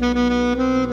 Música